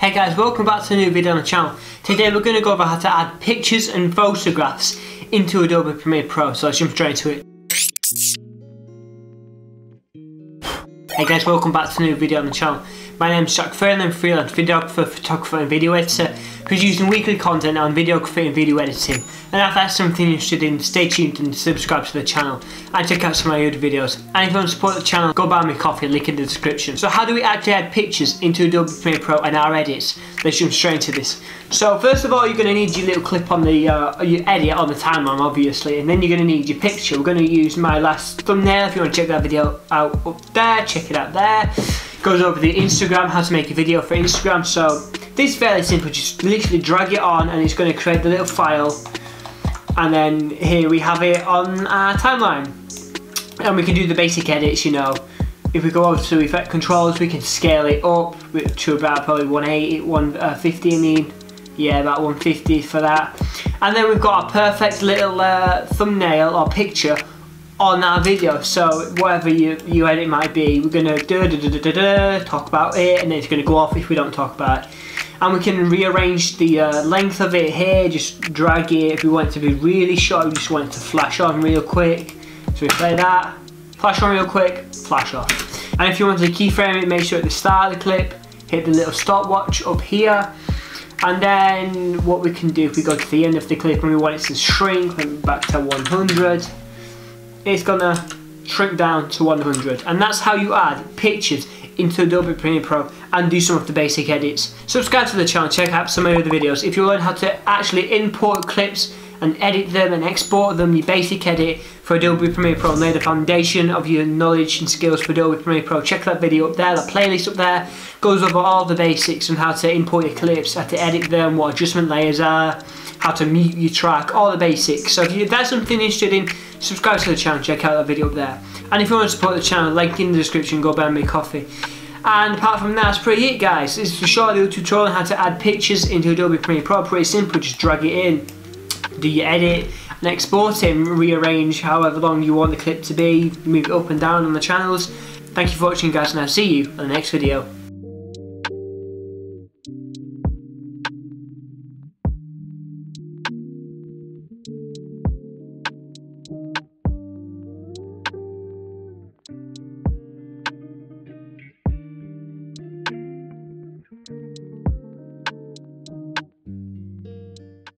Hey guys, welcome back to a new video on the channel. Today we're going to go over how to add pictures and photographs into Adobe Premiere Pro, so let's jump straight to it. Hey guys, welcome back to a new video on the channel. My name is Jack Fernley, I'm freelance videographer, photographer and video editor, producing weekly content on videography and video editing. And if that's something you're interested in, stay tuned and subscribe to the channel and check out some of my other videos. And if you want to support the channel, go buy me coffee, link in the description. So how do we actually add pictures into Adobe Premiere Pro and our edits? Let's jump straight into this. So first of all, you're going to need your little clip on the, uh, your edit on the timeline obviously, and then you're going to need your picture. We're going to use my last thumbnail, if you want to check that video out up there, check it out there goes over the Instagram, how to make a video for Instagram. So this is fairly simple, just literally drag it on and it's going to create the little file. And then here we have it on our timeline. And we can do the basic edits, you know. If we go over to effect controls, we can scale it up to about probably 180, 150 I mean. Yeah, about 150 for that. And then we've got a perfect little uh, thumbnail or picture on our video. So whatever you, you edit might be, we're gonna da, da, da, da, da, talk about it and it's gonna go off if we don't talk about it. And we can rearrange the uh, length of it here, just drag it. If we want it to be really short, we just want it to flash on real quick. So we play that, flash on real quick, flash off. And if you want to keyframe it, make sure at the start of the clip, hit the little stopwatch up here. And then what we can do if we go to the end of the clip and we want it to shrink, back to 100 it's gonna shrink down to 100 and that's how you add pictures into Adobe Premiere Pro and do some of the basic edits. Subscribe to the channel, check out some of the videos. If you learn how to actually import clips and edit them and export them, your basic edit for Adobe Premiere Pro and lay the foundation of your knowledge and skills for Adobe Premiere Pro, check that video up there, the playlist up there goes over all the basics on how to import your clips, how to edit them, what adjustment layers are, how to mute your track, all the basics. So if you, that's something interested in, subscribe to the channel, check out that video up there. And if you want to support the channel, link in the description, go buy me coffee. And apart from that, that's pretty it guys. This is a short little tutorial on how to add pictures into Adobe Premiere Pro. Pretty simple, just drag it in, do your edit, and export it and rearrange however long you want the clip to be, move it up and down on the channels. Thank you for watching guys and I'll see you in the next video.